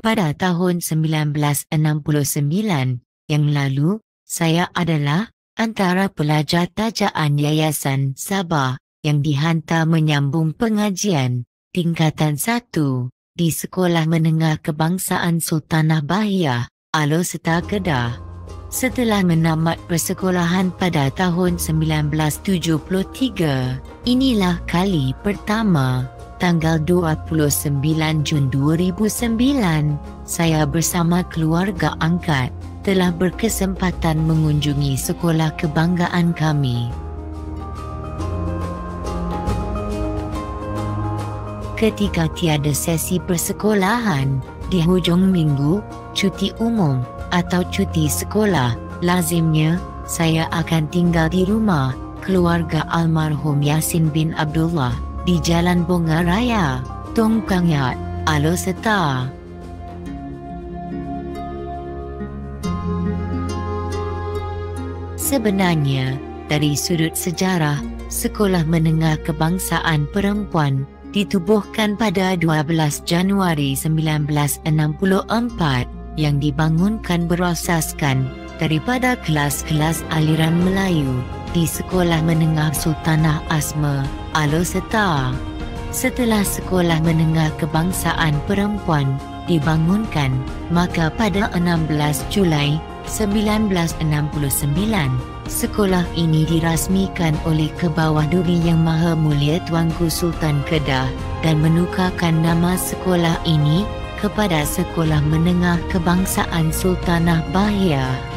pada tahun 1969 yang lalu, saya adalah antara pelajar tajaan Yayasan Sabah yang dihantar menyambung pengajian tingkatan satu di Sekolah Menengah Kebangsaan Sultanah Bahiyah, Alo Seta Kedah. Setelah menamat persekolahan pada tahun 1973, inilah kali pertama tanggal 29 Jun 2009, saya bersama keluarga angkat telah berkesempatan mengunjungi sekolah kebanggaan kami. Ketika tiada sesi persekolahan, di hujung minggu, cuti umum, atau cuti sekolah, lazimnya saya akan tinggal di rumah keluarga almarhum Yasin bin Abdullah di Jalan Bunga Raya, Tung Kangyat, Alo Seta. Sebenarnya, dari sudut sejarah, Sekolah Menengah Kebangsaan Perempuan ditubuhkan pada 12 Januari 1964 yang dibangunkan berasaskan daripada kelas-kelas aliran Melayu di Sekolah Menengah Sultanah Asma, Alo Seta. Setelah Sekolah Menengah Kebangsaan Perempuan dibangunkan, maka pada 16 Julai 1969, sekolah ini dirasmikan oleh Kebawah Duri Yang Maha Mulia Tuanku Sultan Kedah dan menukarkan nama sekolah ini kepada Sekolah Menengah Kebangsaan Sultanah Bahia.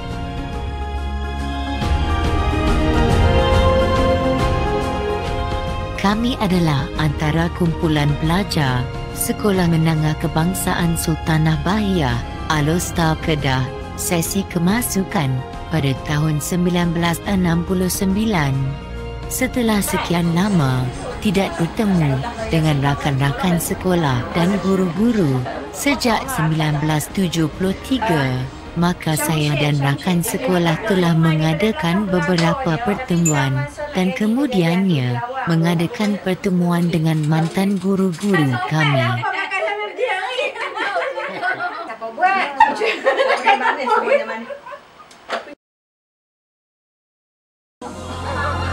Kami adalah antara kumpulan pelajar Sekolah Menengah Kebangsaan Sultanah Bahia, Alostar Kedah, sesi kemasukan pada tahun 1969. Setelah sekian lama, tidak bertemu dengan rakan-rakan sekolah dan guru-guru sejak 1973 maka saya dan rakan sekolah telah mengadakan beberapa pertemuan dan kemudiannya mengadakan pertemuan dengan mantan guru-guru kami.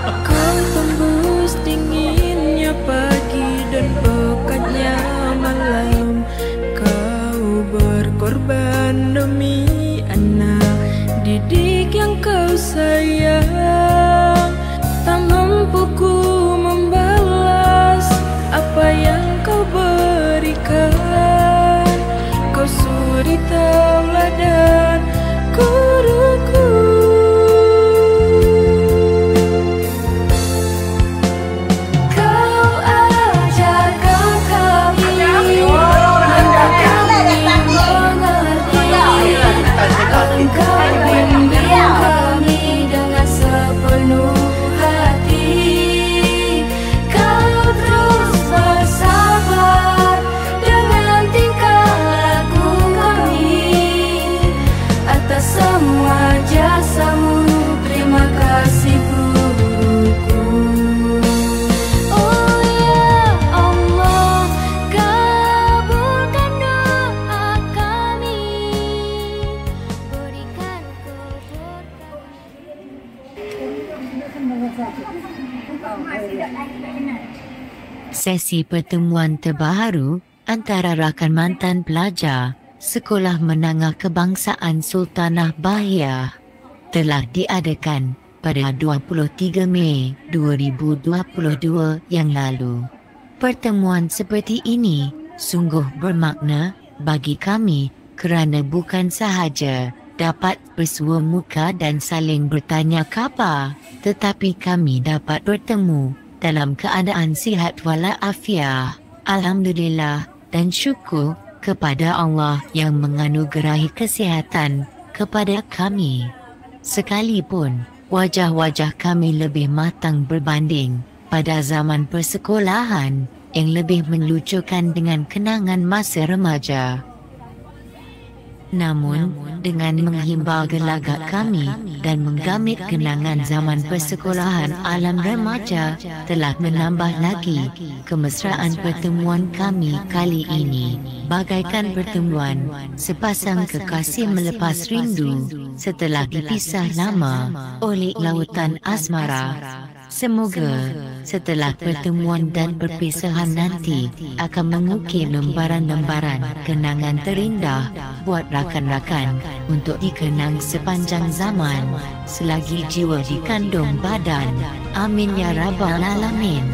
Siapa Sesi pertemuan terbaru antara rakan mantan pelajar Sekolah Menengah Kebangsaan Sultanah Bahia telah diadakan pada 23 Mei 2022 yang lalu. Pertemuan seperti ini sungguh bermakna bagi kami kerana bukan sahaja dapat bersua muka dan saling bertanya khabar tetapi kami dapat bertemu dalam keadaan sihat walafiat. Alhamdulillah dan syukur kepada Allah yang menganugerahi kesihatan kepada kami. Sekalipun wajah-wajah kami lebih matang berbanding pada zaman persekolahan yang lebih melucukan dengan kenangan masa remaja. Namun, dengan menghimbau gelagat kami dan menggamit kenangan zaman persekolahan alam remaja telah menambah lagi kemesraan pertemuan kami kali ini. Bagaikan pertemuan sepasang kekasih melepas rindu setelah dipisah lama oleh lautan asmara. Semoga setelah pertemuan dan perpisahan nanti akan mengukir lembaran-lembaran kenangan terindah buat rakan-rakan untuk dikenang sepanjang zaman selagi jiwa dikandung badan. Amin ya rabbal alamin.